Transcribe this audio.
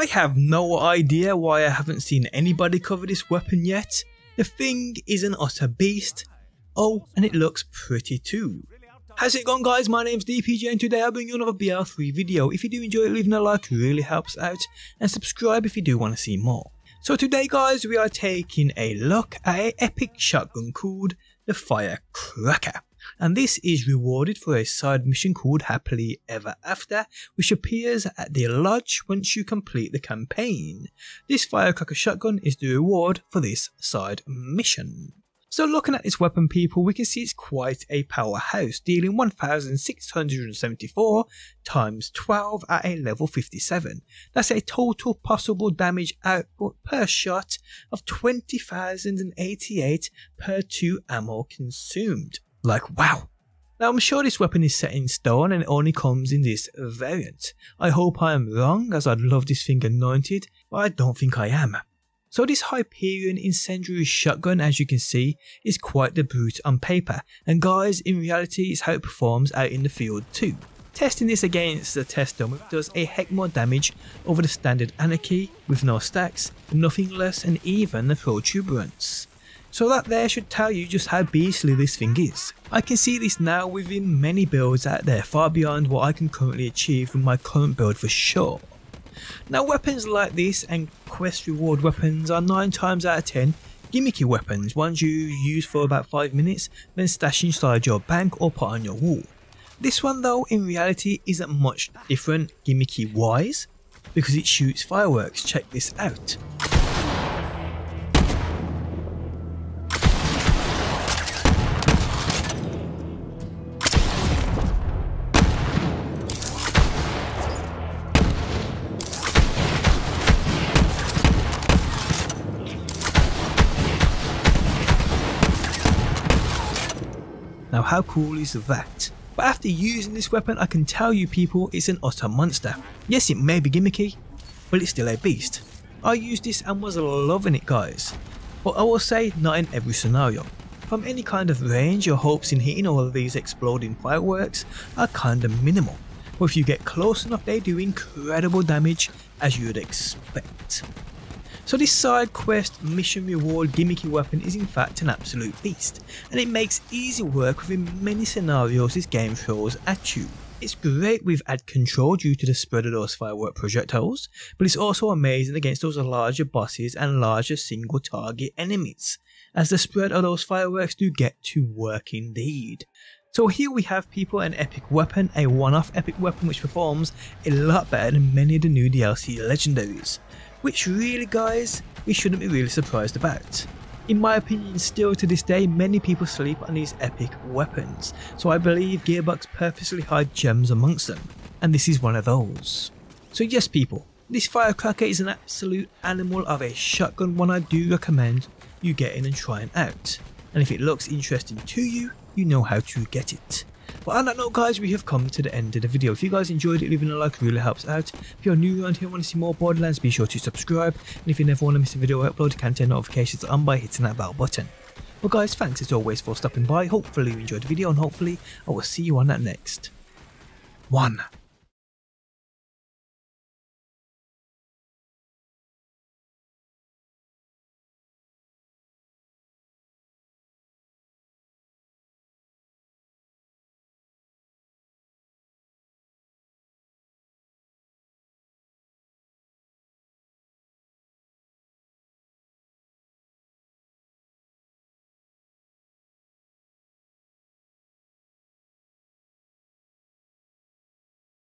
I have no idea why I haven't seen anybody cover this weapon yet. The thing is an utter beast. Oh, and it looks pretty too. How's it going guys, my name's DPJ and today I'll bring you another BL3 video. If you do enjoy it, leaving a like really helps out and subscribe if you do want to see more. So today guys, we are taking a look at an epic shotgun called the Firecracker and this is rewarded for a side mission called Happily Ever After, which appears at the lodge once you complete the campaign. This firecracker shotgun is the reward for this side mission. So looking at this weapon people, we can see it's quite a powerhouse, dealing 1674 times 12 at a level 57. That's a total possible damage output per shot of 20,088 per 2 ammo consumed. Like, wow. Now, I'm sure this weapon is set in stone and it only comes in this variant. I hope I am wrong, as I'd love this thing anointed, but I don't think I am. So this Hyperion incendiary shotgun, as you can see, is quite the brute on paper, and guys, in reality, it's how it performs out in the field too. Testing this against the test dummy does a heck more damage over the standard Anarchy with no stacks, nothing less and even the protuberance. So that there should tell you just how beastly this thing is. I can see this now within many builds out there far beyond what I can currently achieve with my current build for sure. Now weapons like this and quest reward weapons are 9 times out of 10 gimmicky weapons, ones you use for about 5 minutes then stash inside your bank or put on your wall. This one though in reality isn't much different gimmicky wise because it shoots fireworks, check this out. Now how cool is that? But after using this weapon I can tell you people it's an utter monster. Yes it may be gimmicky, but it's still a beast. I used this and was loving it guys. But I will say not in every scenario. From any kind of range your hopes in hitting all of these exploding fireworks are kinda minimal. But if you get close enough they do incredible damage as you would expect. So this side quest mission reward gimmicky weapon is in fact an absolute beast, and it makes easy work within many scenarios this game throws at you. It's great with add control due to the spread of those firework projectiles, but it's also amazing against those larger bosses and larger single target enemies, as the spread of those fireworks do get to work indeed. So here we have people an epic weapon, a one-off epic weapon which performs a lot better than many of the new DLC legendaries which really guys, we shouldn't be really surprised about. In my opinion, still to this day, many people sleep on these epic weapons, so I believe Gearbox purposely hide gems amongst them, and this is one of those. So yes people, this firecracker is an absolute animal of a shotgun one I do recommend you get in and trying out, and if it looks interesting to you, you know how to get it. But on that note guys, we have come to the end of the video. If you guys enjoyed it, leaving a like really helps out. If you're new around here and want to see more Borderlands, be sure to subscribe. And if you never want to miss a video I upload, you can turn notifications on by hitting that bell button. Well guys, thanks as always for stopping by. Hopefully you enjoyed the video and hopefully I will see you on that next one.